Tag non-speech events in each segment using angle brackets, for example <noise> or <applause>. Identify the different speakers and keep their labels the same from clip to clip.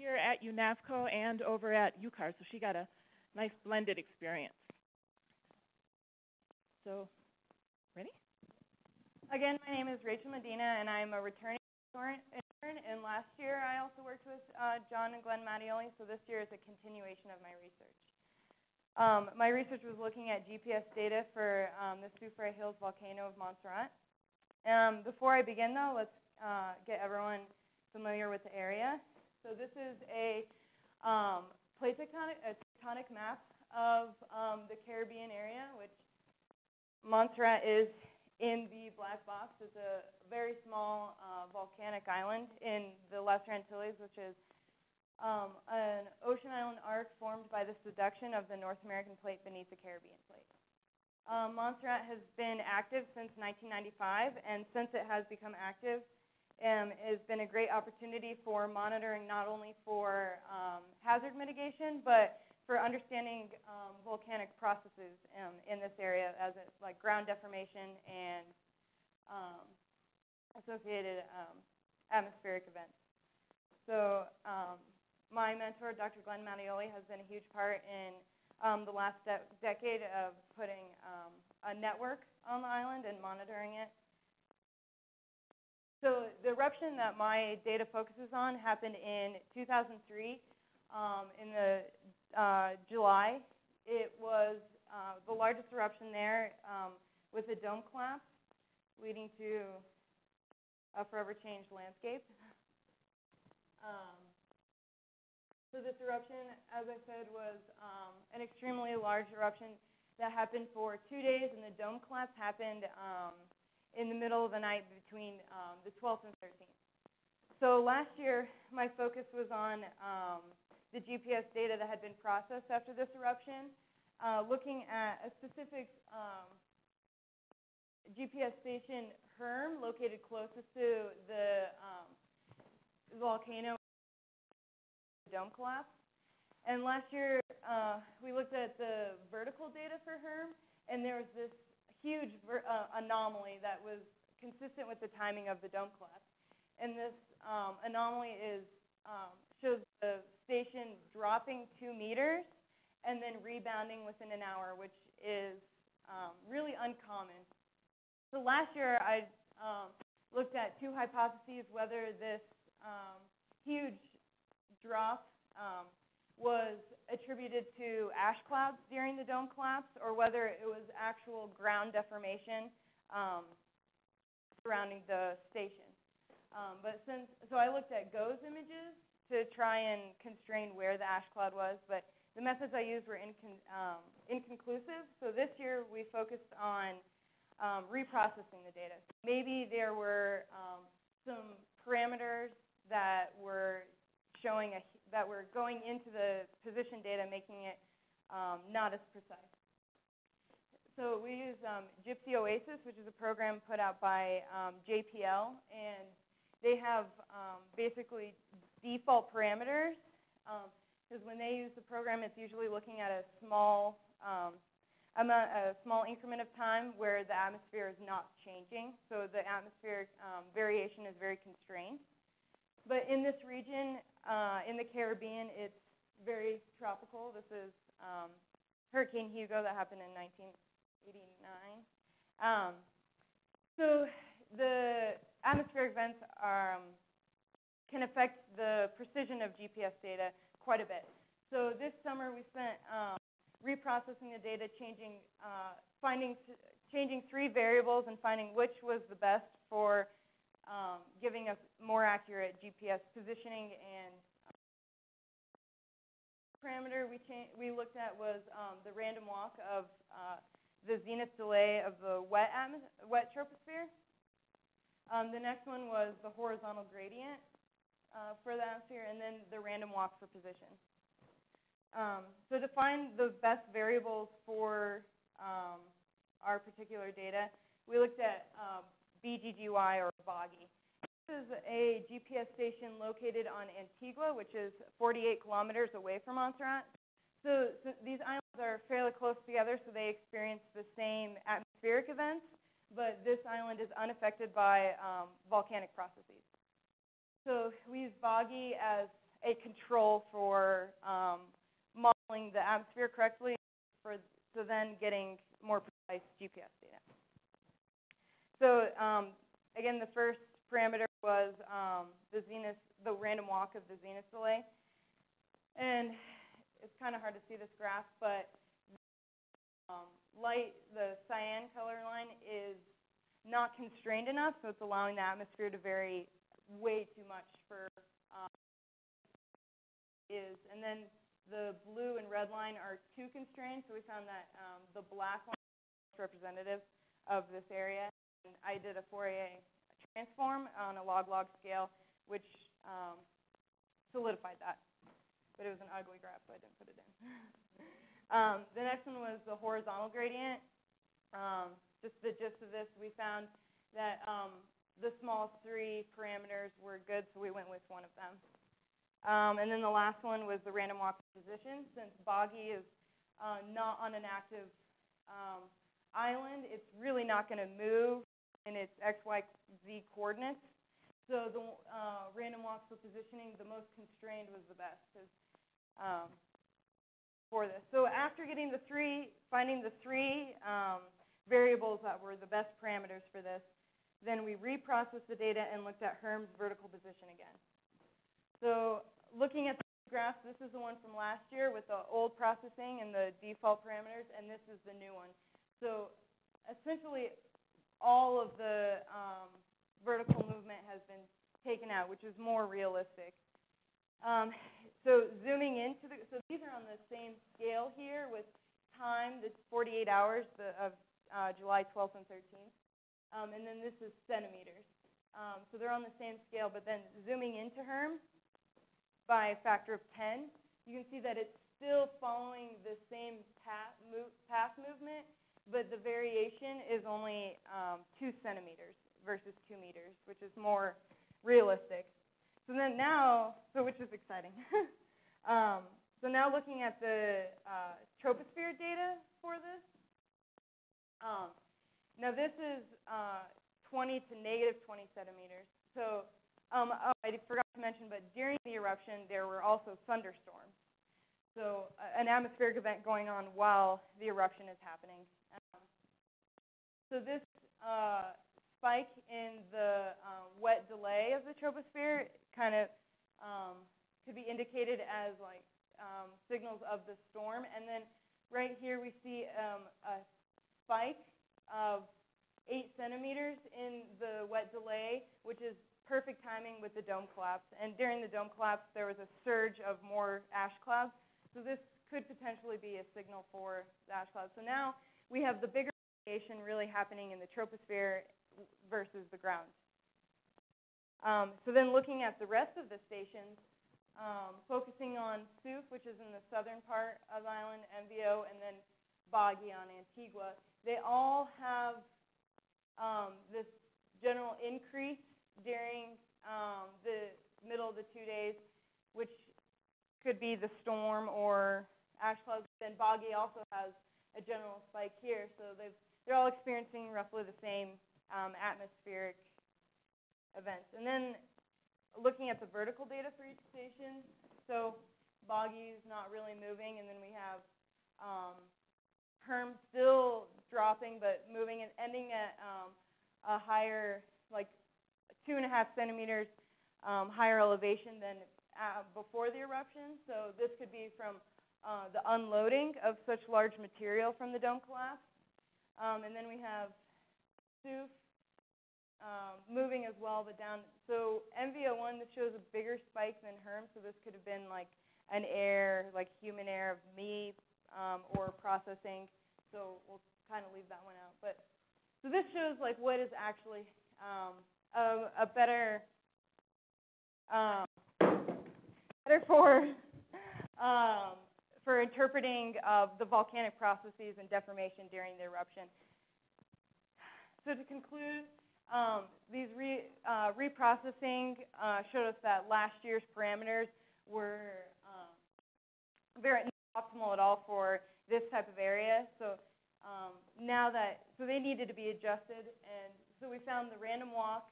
Speaker 1: here at UNAVCO and over at UCAR, so she got a nice blended experience. So, ready?
Speaker 2: Again, my name is Rachel Medina, and I'm a returning intern. And last year, I also worked with uh, John and Glenn Mattioli, so this year is a continuation of my research. Um, my research was looking at GPS data for um, the Soufrière Hills volcano of Montserrat. Um, before I begin, though, let's uh, get everyone familiar with the area. So this is a um, plate tectonic, a tectonic map of um, the Caribbean area, which Montserrat is in the black box. It's a very small uh, volcanic island in the Lesser Antilles, which is um, an ocean island arc formed by the subduction of the North American plate beneath the Caribbean plate. Um, Montserrat has been active since 1995, and since it has become active, um, has been a great opportunity for monitoring not only for um, hazard mitigation, but for understanding um, volcanic processes um, in this area, as it, like ground deformation and um, associated um, atmospheric events. So my mentor, Dr. Glenn Mattioli, has been a huge part in the last de decade of putting a network on the island and monitoring it. So the eruption that my data focuses on happened in 2003 um, in the uh, July. It was uh, the largest eruption there um, with a dome collapse leading to a forever changed landscape. Um, so this eruption, as I said, was um, an extremely large eruption that happened for two days, and the dome collapse happened um, in the middle of the night between um, the 12th and 13th. So last year, my focus was on um, the GPS data that had been processed after this eruption, uh, looking at a specific um, GPS station, Herm, located closest to the um, volcano dome collapse. And last year, uh, we looked at the vertical data for HERM, and there was this huge uh, anomaly that was consistent with the timing of the dome collapse. And this um, anomaly is um, shows the station dropping two meters and then rebounding within an hour, which is um, really uncommon. So last year, I um, looked at two hypotheses whether this um, huge drop um, was attributed to ash clouds during the dome collapse or whether it was actual ground deformation um, surrounding the station. Um, but since, so I looked at GOES images to try and constrain where the ash cloud was, but the methods I used were incon um, inconclusive. So this year we focused on um, reprocessing the data. Maybe there were um, some parameters that were showing a, that we're going into the position data, making it um, not as precise. So we use um, GIPSY-OASIS, which is a program put out by um, JPL, and they have um, basically default parameters. Because um, when they use the program, it's usually looking at a small um, amount, a small increment of time where the atmosphere is not changing. So the atmospheric variation is very constrained. But in this region, uh, in the Caribbean, it's very tropical. This is um, Hurricane Hugo that happened in 1989. Um, so the atmospheric vents are, um, can affect the precision of GPS data quite a bit. So this summer we spent um, reprocessing the data, changing, uh, finding, changing three variables and finding which was the best for um, giving us more accurate GPS positioning and um, parameter we, we looked at was um, the random walk of uh, the zenith delay of the wet, wet troposphere. Um, the next one was the horizontal gradient uh, for the atmosphere, and then the random walk for position. Um, so to find the best variables for um, our particular data, we looked at uh, BGGY or Boggy. This is a GPS station located on Antigua, which is 48 kilometers away from Montserrat. So, so, these islands are fairly close together, so they experience the same atmospheric events, but this island is unaffected by um, volcanic processes. So we use Boggy as a control for um, modeling the atmosphere correctly for so then getting more precise GPS data. So um, again, the first parameter was um, the the random walk of the zenith delay, and it's kind of hard to see this graph, but um, light, the cyan color line is not constrained enough, so it's allowing the atmosphere to vary way too much for um, is, and then the blue and red line are too constrained, so we found that um, the black one is representative of this area. I did a Fourier transform on a log-log scale, which um, solidified that. But it was an ugly graph, so I didn't put it in. <laughs> um, the next one was the horizontal gradient. Um, just the gist of this, we found that um, the small three parameters were good, so we went with one of them. Um, and then the last one was the random walk position. Since Boggy is uh, not on an active um, island, it's really not going to move in its x, y, z coordinates. So the uh, random walk for positioning, the most constrained was the best um, for this. So after getting the three, finding the three um, variables that were the best parameters for this, then we reprocessed the data and looked at Herm's vertical position again. So looking at the graph, this is the one from last year with the old processing and the default parameters, and this is the new one. So essentially, all of the um, vertical movement has been taken out, which is more realistic. Um, so zooming into the, so these are on the same scale here with time, this 48 hours of uh, July 12th and 13th. Um, and then this is centimeters. Um, so they're on the same scale, but then zooming into Herm, by a factor of 10, you can see that it's still following the same path, move, path movement, but the variation is only um, 2 centimeters versus 2 meters, which is more realistic. So then now, so which is exciting. <laughs> um, so now looking at the uh, troposphere data for this. Um, now this is uh, 20 to negative 20 centimeters. So um, oh, I forgot to mention, but during the eruption, there were also thunderstorms. So uh, an atmospheric event going on while the eruption is happening. Um, so this uh, spike in the uh, wet delay of the troposphere kind of um, could be indicated as like um, signals of the storm. And then right here we see um, a spike of eight centimeters in the wet delay, which is perfect timing with the dome collapse. And during the dome collapse, there was a surge of more ash clouds. So this could potentially be a signal for the ash clouds. So now we have the bigger really happening in the troposphere versus the ground. Um, so then looking at the rest of the stations, um, focusing on Souf, which is in the southern part of the island, MVO, and then Boggy on Antigua, they all have um, this general increase during um, the middle of the two days, which could be the storm or ash clouds. Then Boggy also has a general spike here, so they've, they're all experiencing roughly the same um, atmospheric events. And then looking at the vertical data for each station, so Boggy is not really moving, and then we have um, Herm still dropping but moving and ending at um, a higher, like two and a half centimeters um, higher elevation than uh, before the eruption. So this could be from uh, the unloading of such large material from the dome collapse. Um, and then we have Souf um, moving as well, but down. So MVO1, this shows a bigger spike than Herm, so this could have been like an air, like human air of me um, or processing. So we'll kind of leave that one out. But so this shows like what is actually um, a, a better um, better for <laughs> um, for interpreting of the volcanic processes and deformation during the eruption. So to conclude, um, these re, uh, reprocessing uh, showed us that last year's parameters were um, very not optimal at all for this type of area. So um, now that so they needed to be adjusted, and so we found the random walk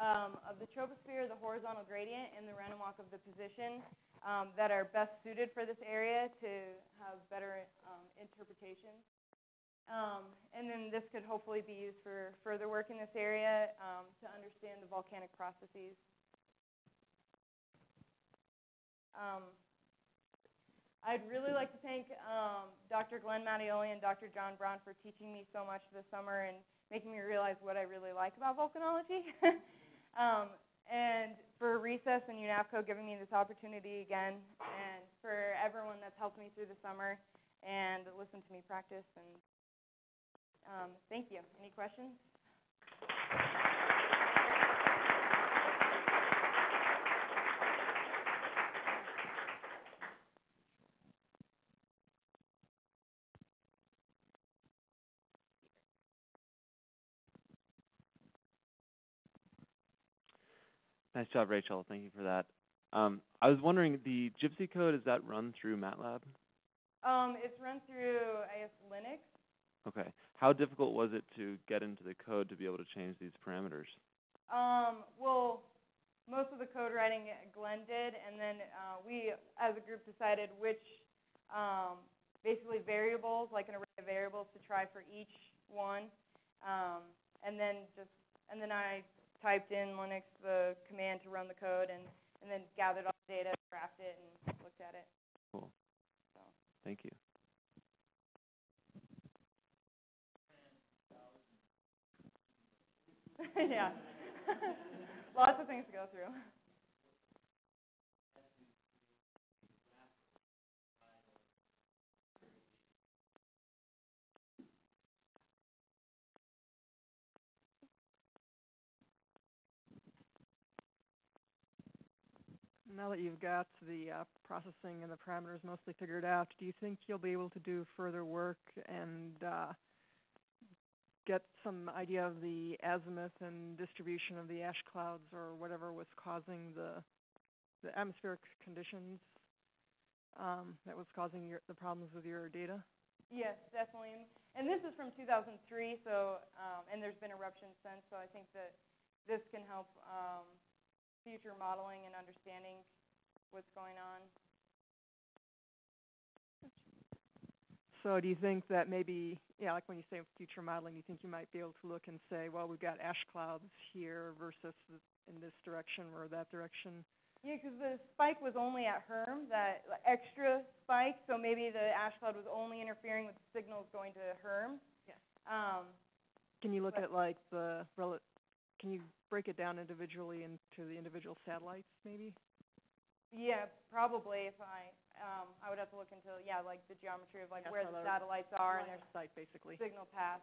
Speaker 2: um, of the troposphere, the horizontal gradient, and the random walk of the position um, that are best suited for this area to have better um, interpretation. Um, and then this could hopefully be used for further work in this area um, to understand the volcanic processes. Um, I'd really like to thank um, Dr. Glenn Mattioli and Dr. John Brown for teaching me so much this summer and making me realize what I really like about volcanology. <laughs> um, and for RESESS and UNAVCO giving me this opportunity again, and for everyone that's helped me through the summer and listened to me practice. And um, thank you. Any questions?
Speaker 3: Nice job, Rachel. Thank you for that. Um, I was wondering, the GIPSY code, is that run through MATLAB?
Speaker 2: Um, it's run through, I guess, Linux.
Speaker 3: Okay. How difficult was it to get into the code to be able to change these parameters?
Speaker 2: Um, well, most of the code writing Glenn did, and then uh, we, as a group, decided which um, basically variables, like an array of variables, to try for each one, um, and then just, and then I typed in Linux the command to run the code, and and then gathered all the data, graphed it, and looked at it.
Speaker 3: Cool.
Speaker 2: So.
Speaker 3: Thank you. <laughs>
Speaker 2: yeah. <laughs> Lots of things to go through.
Speaker 4: Now that you've got the uh, processing and the parameters mostly figured out, do you think you'll be able to do further work and uh, get some idea of the azimuth and distribution of the ash clouds or whatever was causing the the atmospheric conditions um, that was causing your, the problems with your data?
Speaker 2: Yes, definitely. And this is from 2003, so um, and there's been eruptions since, so I think that this can help um, future modeling and understanding what's going on.
Speaker 4: So do you think that maybe, yeah, like when you say future modeling, you think you might be able to look and say, well, we've got ash clouds here versus in this direction or that direction?
Speaker 2: Yeah, because the spike was only at Herm, that extra spike, so maybe the ash cloud was only interfering with the signals going to Herm.
Speaker 4: Yes.
Speaker 2: Um,
Speaker 4: Can you look at like the rel- can you break it down individually into the individual satellites maybe?
Speaker 2: yeah, probably if I, um, I would have to look into, yeah, like the geometry of like
Speaker 4: Yeah,
Speaker 2: where
Speaker 4: so
Speaker 2: the
Speaker 4: the
Speaker 2: satellites are and their
Speaker 4: of sight basically.
Speaker 2: signal path.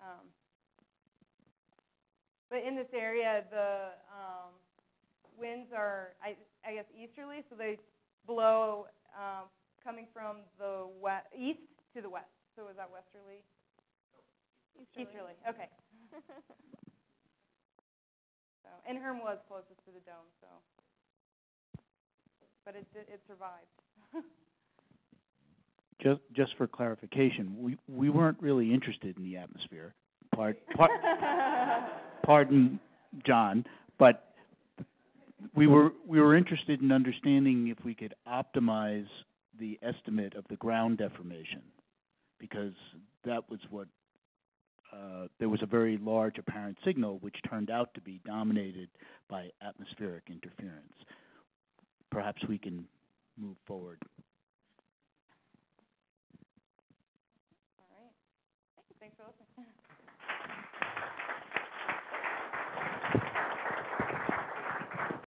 Speaker 2: Um, but in this area, the um, winds are, I, I guess, easterly, so they blow um, coming from the west, east to the west. So is that westerly? Easterly. Okay. <laughs> so, and Herm was closest to the dome, so, but it it survived. <laughs>
Speaker 5: Just, just for clarification, we, we weren't really interested in the atmosphere. Part, part, <laughs> pardon, John, but we were, we were interested in understanding if we could optimize the estimate of the ground deformation, because that was what, uh, there was a very large apparent signal which turned out to be dominated by atmospheric interference. Perhaps we can move forward.